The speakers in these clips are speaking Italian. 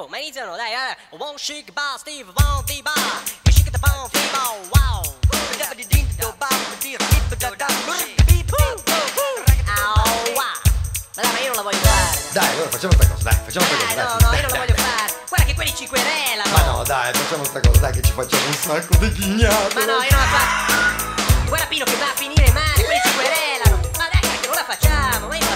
Oh, ma iniziano, dai, dai. One shake bar, Steve, one di bar. You shake the bomb, feeble, wow. Au, wow. Ma dai, ma io non la voglio fare. Dai, allora facciamo sta cosa, dai, facciamo sta cosa, Dai, no, no, io non la voglio fare. Guarda che quelli ci querelano. Ma no, dai, facciamo sta cosa, dai, che ci facciamo un sacco di ghignate. Ma no, io non la faccio. Guarda Pino che va a finire male, quelli ci querelano. Ma dai, che non la facciamo, ma io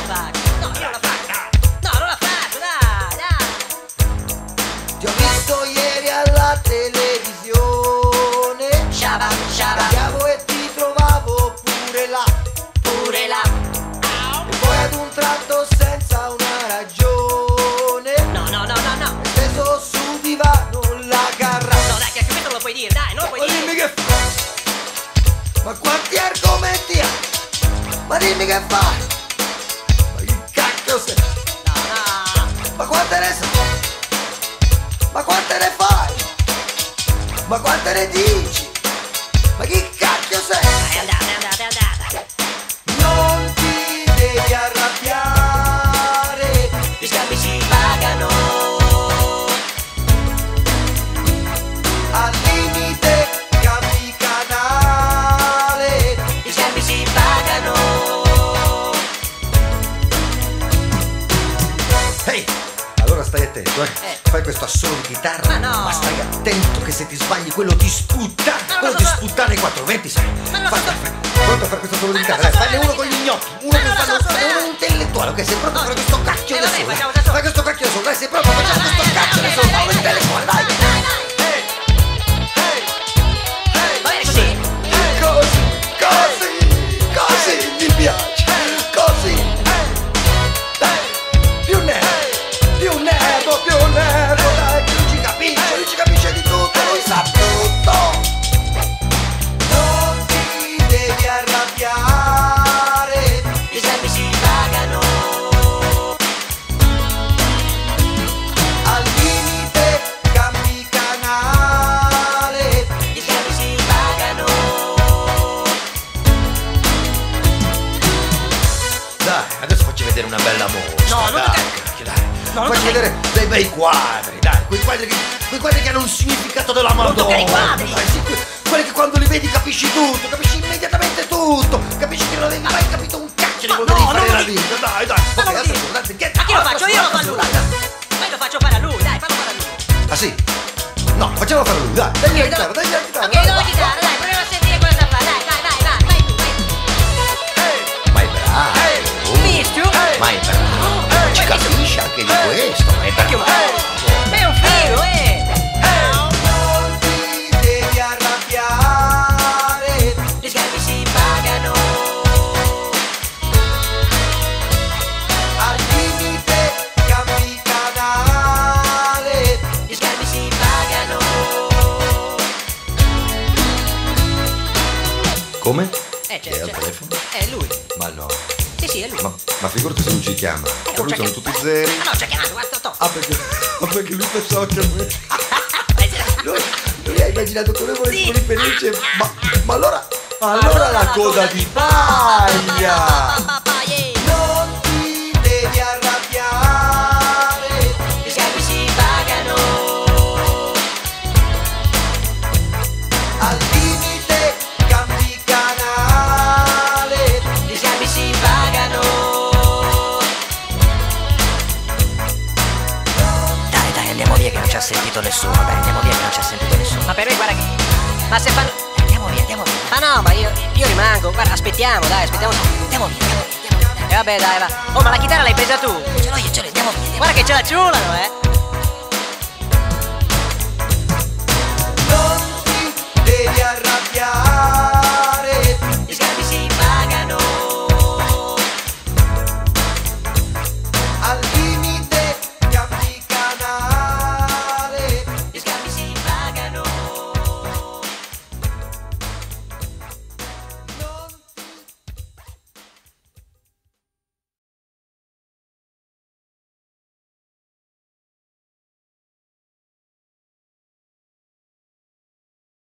Ma dimmi che fa Ma che cacchio sei? Ma quante ne sai? Ma quante ne fai? Ma quante ne dici? Ma chi cacchio sei? Attento, eh. Eh. Fai questo assolo di chitarra, Ma no. stai attento che se ti sbagli quello ti sputta. Ma quello lo ti sputta nei 420, sai. Ma Fai, fai, fai. Pronto a fare questo assolo di Ma chitarra? fagliene uno con gli gnocchi, uno Ma che fa lo lo so suonare. uno intellettuale, ok? Sei pronto a fare questo cacchio Eh, da solo? Fai questo cacchio da solo, dai, sei pronto? Facciamo Dai, questo cacchio da solo, fai un intellettuale, dai. Dai, adesso facci vedere una bella mostra. No, non dai, cacchio, dai. No, non facci vedere dei bei quadri, dai, quei quadri che, quei quadri che hanno un significato della Madonna. toccare i quadri! Dai, sì, que- quelli che quando li vedi capisci tutto, capisci immediatamente tutto, capisci che non avevi mai capito un cacchio di quello che no, devi fare non lo vita. Dai, dai. Ma Ok, non adesso guardate che Ma chi lo faccio? Io lo fa Adesso, lui. dai. Io lo faccio fare a lui, dai, fallo fare a lui. Ah sì? No, facciamo fare lui, dai. La la chitarra. Ok, dai, questo, è ma è un figo, eh. Non ti devi arrabbiare Gli scambi si pagano. Al limite cambi canale Gli scambi si pagano. Come? Eh, Chi è al c'è, c'è. telefono? È lui. Ma no. Sì, sì, è lui. Ma, ma figurati se lui ci chiama. Eh, Per non lui sono tutti zeri. Ah no, ci ha chiamato, guarda, to. Ah, perché, ah, perché lui pensava che a me. Lui, lui ha immaginato noi volessimo Sì. felice. Ma, ma allora. Allora Allora la la coda di paglia! Sentito nessuno. Dai, andiamo via che non ci ha sentito nessuno. Ma per me, guarda che. Ma se fanno. Andiamo via, andiamo via. Ma no, ma io, io rimango. Guarda, aspettiamo, dai, aspettiamo. Andiamo via, andiamo via, andiamo via. E vabbè, dai, va. Oh, ma la chitarra l'hai presa tu? Ce l'ho io, ce l'ho, andiamo via. Guarda che ce la ciulano, eh.